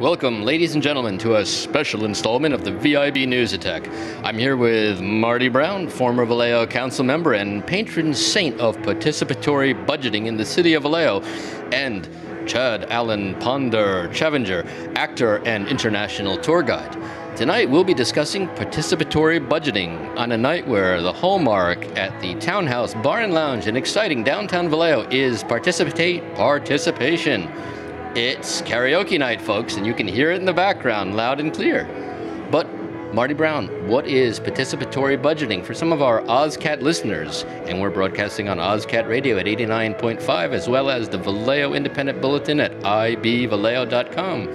Welcome, ladies and gentlemen, to a special installment of the VIB News Attack. I'm here with Marti Brown, former Vallejo council member and patron saint of participatory budgeting in the city of Vallejo, and Chad Allen Ponder Clevenger, actor and international tour guide. Tonight we'll be discussing participatory budgeting on a night where the hallmark at the Townhouse Bar and Lounge in exciting downtown Vallejo is participate participation. It's karaoke night, folks, and you can hear it in the background loud and clear. But, Marti Brown, what is participatory budgeting for some of our OzCat listeners? And we're broadcasting on OzCat Radio at 89.5 as well as the Vallejo Independent Bulletin at ibvallejo.com.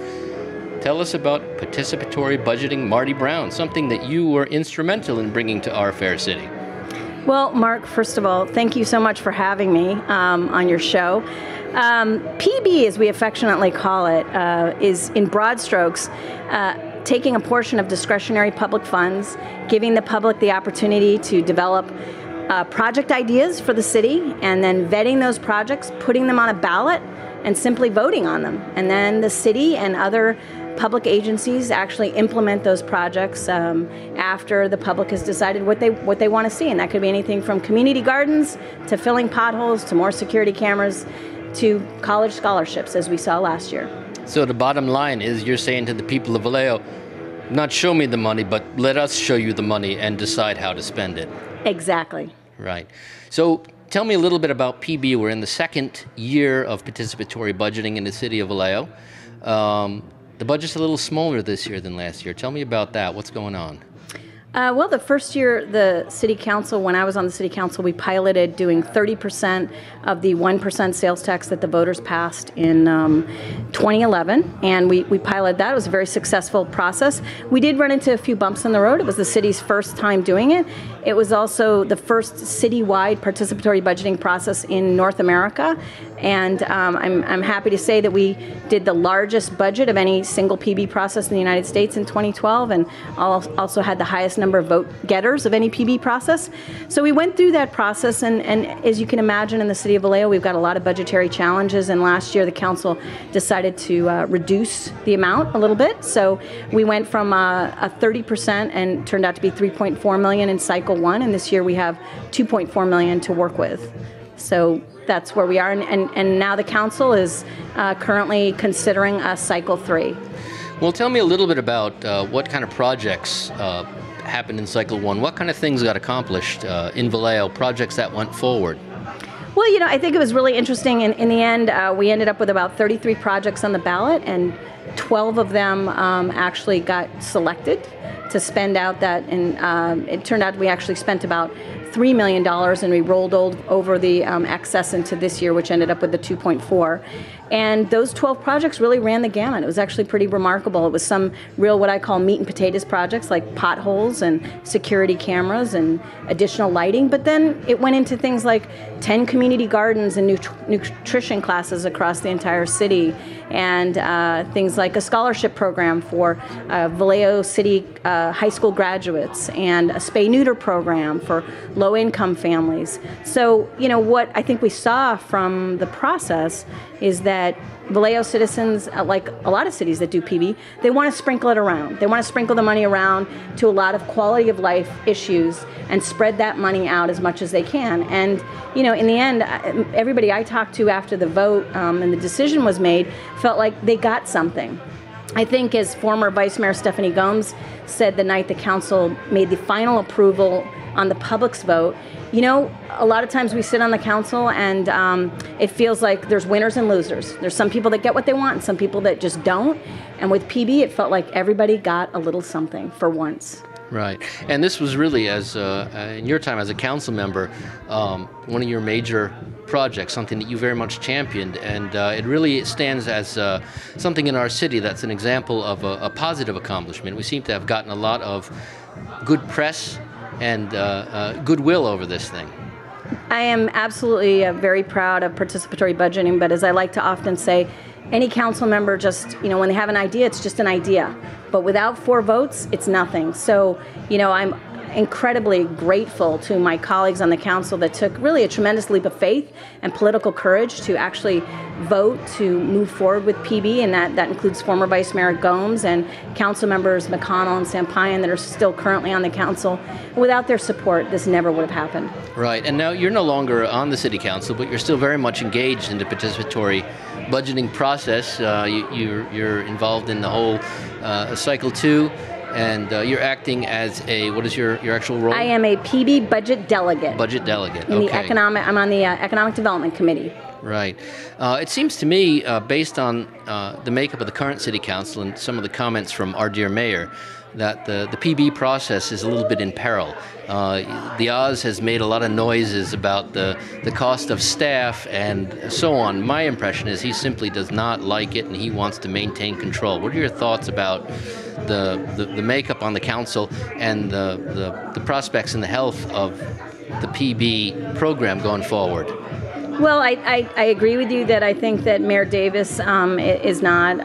Tell us about participatory budgeting, Marti Brown, something that you were instrumental in bringing to our fair city. Well, Mark, first of all, thank you so much for having me um, on your show. Um, PB, as we affectionately call it, uh, is in broad strokes. Uh, taking a portion of discretionary public funds, giving the public the opportunity to develop uh, project ideas for the city, and then vetting those projects, putting them on a ballot, and simply voting on them. And then the city and other public agencies actually implement those projects um, after the public has decided what they what they want to see, and that could be anything from community gardens to filling potholes to more security cameras to college scholarships, as we saw last year. So the bottom line is you're saying to the people of Vallejo, not show me the money, but let us show you the money and decide how to spend it. Exactly. Right. So tell me a little bit about PB. We're in the second year of participatory budgeting in the city of Vallejo. Um, the budget's a little smaller this year than last year. Tell me about that. What's going on? Uh, well, the first year the city council, when I was on the city council, we piloted doing 30% of the 1% sales tax that the voters passed in um, 2011. And we, we piloted that. It was a very successful process. We did run into a few bumps in the road. It was the city's first time doing it. It was also the first citywide participatory budgeting process in North America. And um, I'm, I'm happy to say that we did the largest budget of any single PB process in the United States in 2012 and also had the highest number of vote getters of any PB process. So we went through that process, and, and as you can imagine, in the city of Vallejo, we've got a lot of budgetary challenges. And last year, the council decided to uh, reduce the amount a little bit. So we went from uh, a 30% and turned out to be 3.4 million in cycle one, and this year we have 2.4 million to work with. So that's where we are. And, and, and now the council is uh, currently considering a cycle three. Well, tell me a little bit about uh, what kind of projects uh, happened in cycle one. What kind of things got accomplished uh, in Vallejo, projects that went forward? Well, you know, I think it was really interesting. In, in the end, uh, we ended up with about 33 projects on the ballot, and 12 of them um, actually got selected to spend out that. And um, it turned out we actually spent about $3 million and we rolled over the um, excess into this year, which ended up with the 2.4. And those 12 projects really ran the gamut. It was actually pretty remarkable. It was some real, what I call meat and potatoes projects, like potholes and security cameras and additional lighting. But then it went into things like 10 community gardens and nut- nutrition classes across the entire city, and uh, things like a scholarship program for uh, Vallejo City uh, high school graduates, and a spay neuter program for low income families. So, you know, what I think we saw from the process is that Vallejo citizens, uh, like a lot of cities that do PB, they want to sprinkle it around. They want to sprinkle the money around to a lot of quality of life issues and spread that money out as much as they can. And, you know, in the end, everybody I talked to after the vote um, and the decision was made felt like they got something. I think, as former Vice Mayor Stephanie Gomes said the night the council made the final approval on the public's vote, you know, a lot of times we sit on the council and um, it feels like there's winners and losers. There's some people that get what they want and some people that just don't. And with PB, it felt like everybody got a little something for once. Right, and this was really, as uh, in your time as a council member, um, one of your major projects, something that you very much championed, and uh, it really stands as uh, something in our city that's an example of a, a positive accomplishment. We seem to have gotten a lot of good press and uh, uh, goodwill over this thing. I am absolutely uh, very proud of participatory budgeting, but as I like to often say, any council member just, you know, when they have an idea, it's just an idea. But without four votes, it's nothing. So, you know, I'm incredibly grateful to my colleagues on the council that took really a tremendous leap of faith and political courage to actually vote to move forward with PB, and that, that includes former Vice Mayor Gomes and council members McConnell and Sampayan that are still currently on the council. Without their support, this never would have happened. Right, and now you're no longer on the city council, but you're still very much engaged in the participatory budgeting process. Uh, you, are you're, you're involved in the whole uh, cycle two and uh, you're acting as a what is your, your actual role? I am a PB budget delegate. Budget delegate. In okay. the economic, I'm on the uh, economic development committee. Right. Uh, it seems to me, uh, based on uh, the makeup of the current city council and some of the comments from our dear mayor, that the, the PB process is a little bit in peril. Uh, the Oz has made a lot of noises about the, the cost of staff and so on. My impression is he simply does not like it and he wants to maintain control. What are your thoughts about the, the, the makeup on the council and the, the, the prospects and the health of the PB program going forward? Well, I, I, I, agree with you that I think that Mayor Davis um, is not.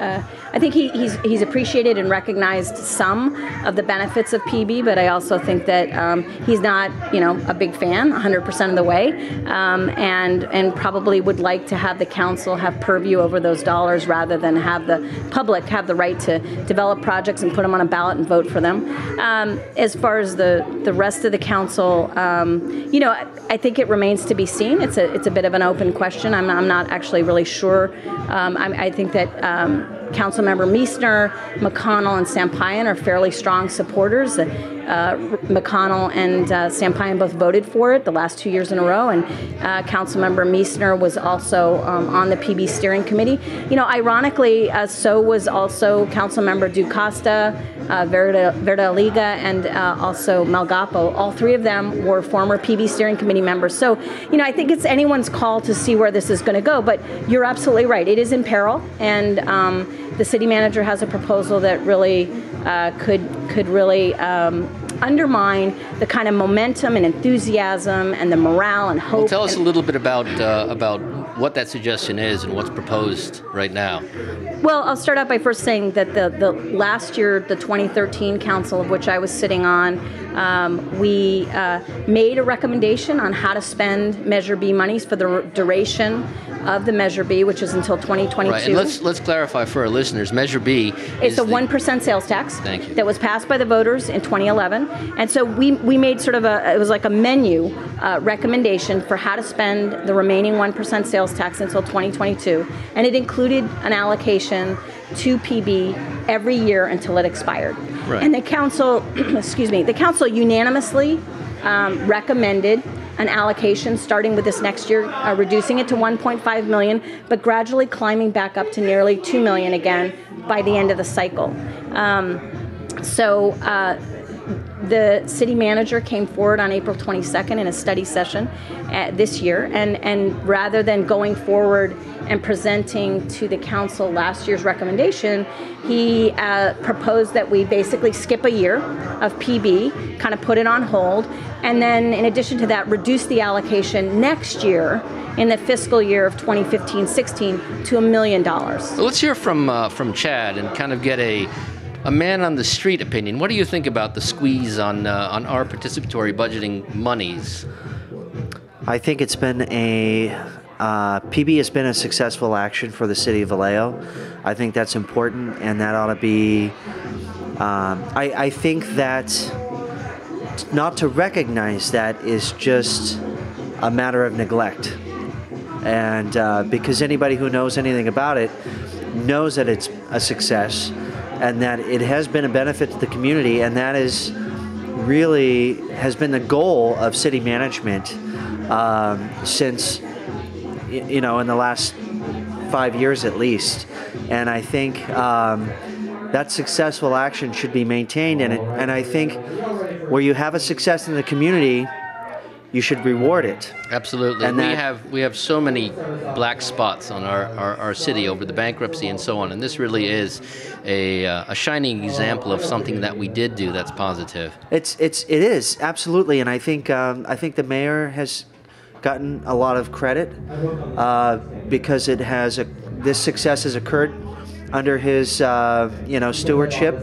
I think he, he's he's appreciated and recognized some of the benefits of PB, but I also think that um, he's not, you know, a big fan 100% of the way, um, and and probably would like to have the council have purview over those dollars rather than have the public have the right to develop projects and put them on a ballot and vote for them. Um, as far as the the rest of the council, um, you know, I, I think it remains to be seen. It's a it's a bit of an open question. I'm, I'm not actually really sure. Um, I, I, think that um, Councilmember Miessner, McConnell, and Sampayan are fairly strong supporters. Uh, McConnell and uh, Sampayan both voted for it the last two years in a row, and uh, Councilmember Miessner was also um, on the PB steering committee. You know, ironically, uh, so was also Councilmember Dew-Costa, uh, Verda, Verda Liga, and uh, also Malgapo. All three of them were former PB steering committee members. So, you know, I think it's anyone's call to see where this is going to go. But you're absolutely right; it is in peril, and um, the city manager has a proposal that really uh, could could really um, undermine the kind of momentum and enthusiasm and the morale and hope. Well, tell us a little bit about uh, about what that suggestion is and what's proposed right now. Well, I'll start out by first saying that the, the last year, the 2013 council of which I was sitting on, um, we uh, made a recommendation on how to spend Measure B monies for the duration of the Measure B, which is until 2022. Right, and let's let's clarify for our listeners. Measure B it's a one percent sales tax. Thank you. That was passed by the voters in 2011, and so we we made sort of a it was like a menu uh, recommendation for how to spend the remaining one percent sales tax until 2022, and it included an allocation to PB every year until it expired. Right. And the council, excuse me, the council unanimously um, recommended an allocation starting with this next year, uh, reducing it to 1.5 million, but gradually climbing back up to nearly 2 million again by the end of the cycle. Um, so uh, the city manager came forward on April 22nd in a study session uh, this year, and, and rather than going forward and presenting to the council last year's recommendation, he uh, proposed that we basically skip a year of PB, kind of put it on hold, and then in addition to that, reduce the allocation next year in the fiscal year of 2015-16 to a million dollars. Let's hear from uh, from Chad and kind of get a a man on the street opinion. What do you think about the squeeze on uh, on our participatory budgeting monies? I think it's been a uh, PB has been a successful action for the city of Vallejo. I think that's important, and that ought to be. Um, I, I think that not to recognize that is just a matter of neglect. And uh, because anybody who knows anything about it knows that it's a success and that it has been a benefit to the community, and that is really has been the goal of city management um, since you know, in the last five years at least. And I think um, that successful action should be maintained. And, it, and I think where you have a success in the community, you should reward it. Absolutely. And we have we have so many black spots on our, our, our, city over the bankruptcy and so on. And this really is a, uh, a shining example of something that we did do that's positive. It's it's it is absolutely, and I think um, I think the mayor has gotten a lot of credit uh, because it has a, this success has occurred under his uh, you know stewardship,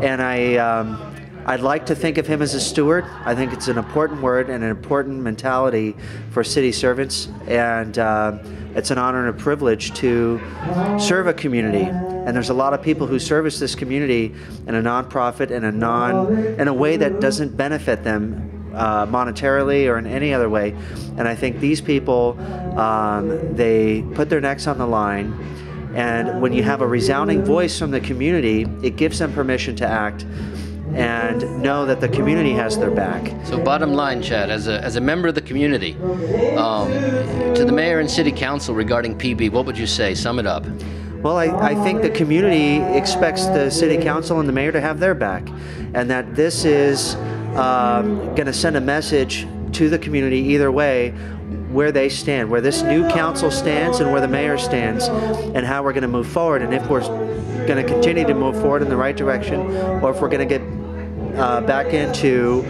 and I um, I'd like to think of him as a steward. I think it's an important word and an important mentality for city servants, and uh, it's an honor and a privilege to serve a community. And there's a lot of people who service this community in a nonprofit and a non in a way that doesn't benefit them uh, monetarily or in any other way. And I think these people, um, they put their necks on the line. And when you have a resounding voice from the community, it gives them permission to act and know that the community has their back. So, bottom line, Chad, as a, as a member of the community, um, to the mayor and city council regarding PB, what would you say? Sum it up. Well, I, I think the community expects the city council and the mayor to have their back, and that this is um, going to send a message to the community either way where they stand, where this new council stands and where the mayor stands, and how we're going to move forward, and if we're going to continue to move forward in the right direction, or if we're going to get uh, back into,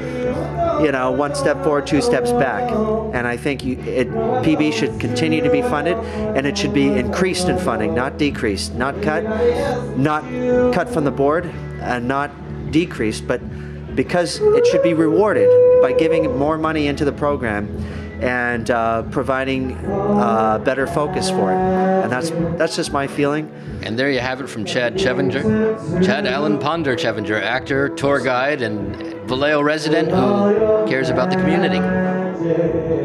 you know, one step forward, two steps back. And I think you, it, PB should continue to be funded, and it should be increased in funding, not decreased, not cut, not cut from the board, and not decreased, but because it should be rewarded by giving more money into the program and uh, providing uh, better focus for it. And that's that's just my feeling. And there you have it from Chad Clevenger, Chad Allen Ponder Clevenger, actor, tour guide, and Vallejo resident who cares about the community.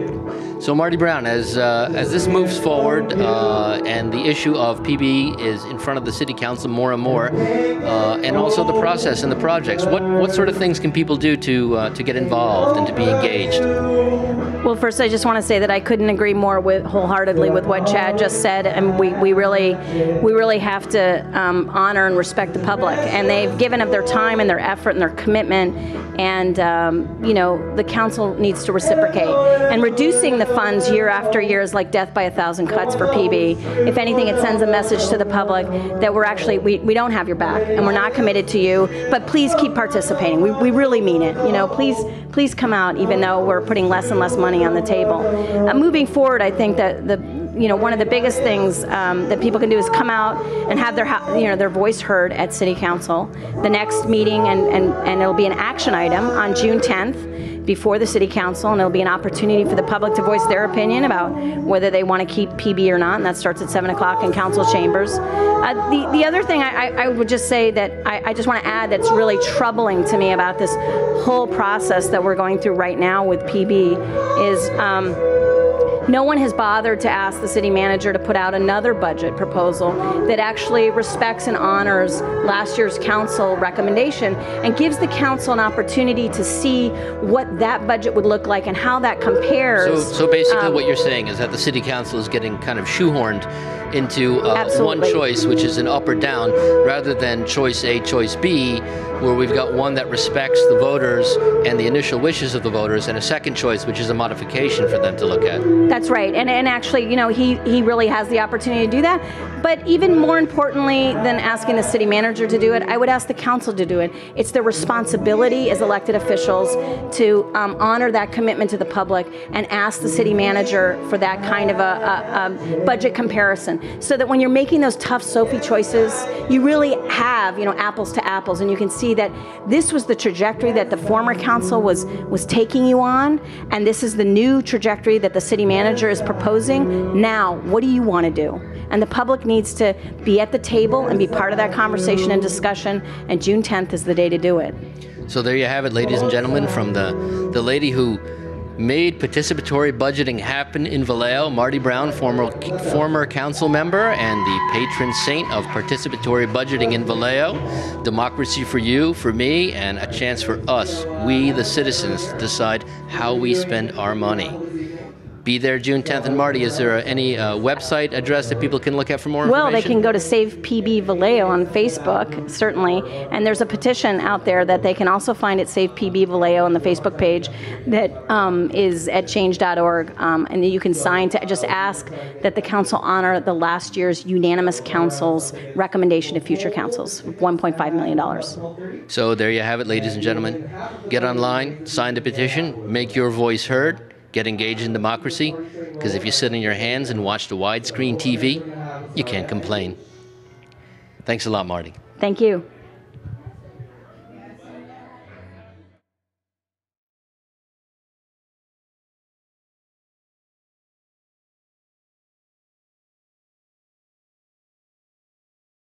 So Marti Brown, as uh, as this moves forward uh, and the issue of PB is in front of the city council more and more, uh, and also the process and the projects, what what sort of things can people do to uh, to get involved and to be engaged? Well, first, I just want to say that I couldn't agree more with wholeheartedly with what Chad just said, and we, we really we really have to um, honor and respect the public, and they've given up their time and their effort and their commitment, and um, you know the council needs to reciprocate. And reducing the funds year after year is like death by a thousand cuts for PB. If anything, it sends a message to the public that we're actually we, we don't have your back and we're not committed to you. But please keep participating. We, we really mean it. You know, please please come out, even though we're putting less and less money on the table. Uh, moving forward, I think that the you know one of the biggest things um, that people can do is come out and have their you know their voice heard at City Council. The next meeting and and and it'll be an action item on June 10th before the city council, and it'll be an opportunity for the public to voice their opinion about whether they want to keep PB or not, and that starts at 7 o'clock in council chambers. Uh, the, the other thing I, I, I would just say that I, I just want to add that's really troubling to me about this whole process that we're going through right now with PB is. Um, no one has bothered to ask the city manager to put out another budget proposal that actually respects and honors last year's council recommendation and gives the council an opportunity to see what that budget would look like and how that compares. So, so basically, um, what you're saying is that the city council is getting kind of shoehorned into uh, one choice, which is an up or down, rather than choice A, choice B, where we've got one that respects the voters and the initial wishes of the voters, and a second choice, which is a modification for them to look at. That's right, and and actually, you know, he he really has the opportunity to do that. But even more importantly than asking the city manager to do it, I would ask the council to do it. It's their responsibility as elected officials to um, honor that commitment to the public and ask the city manager for that kind of a, a, a budget comparison, so that when you're making those tough Sophie choices, you really have you know apples to apples, and you can see that this was the trajectory that the former council was was taking you on, and this is the new trajectory that the city manager is proposing. Now, what do you want to do? And the public needs to be at the table and be part of that conversation and discussion. And June 10th is the day to do it. So there you have it, ladies and gentlemen, from the, the lady who made participatory budgeting happen in Vallejo, Marti Brown, former former council member and the patron saint of participatory budgeting in Vallejo. Democracy for you, for me, and a chance for us, we the citizens, to decide how we spend our money. Be there June 10th. And Marti, is there any uh, website address that people can look at for more information? Well, they can go to Save PB Vallejo on Facebook, certainly. And there's a petition out there that they can also find at Save PB Vallejo on the Facebook page that um, is at change.org. Um, and you can sign to just ask that the council honor the last year's unanimous council's recommendation to future councils of $1.5 million. So there you have it, ladies and gentlemen. Get online, sign the petition, make your voice heard, get engaged in democracy, because if you sit in your hands and watch the widescreen TV, you can't complain. Thanks a lot, Marti. Thank you.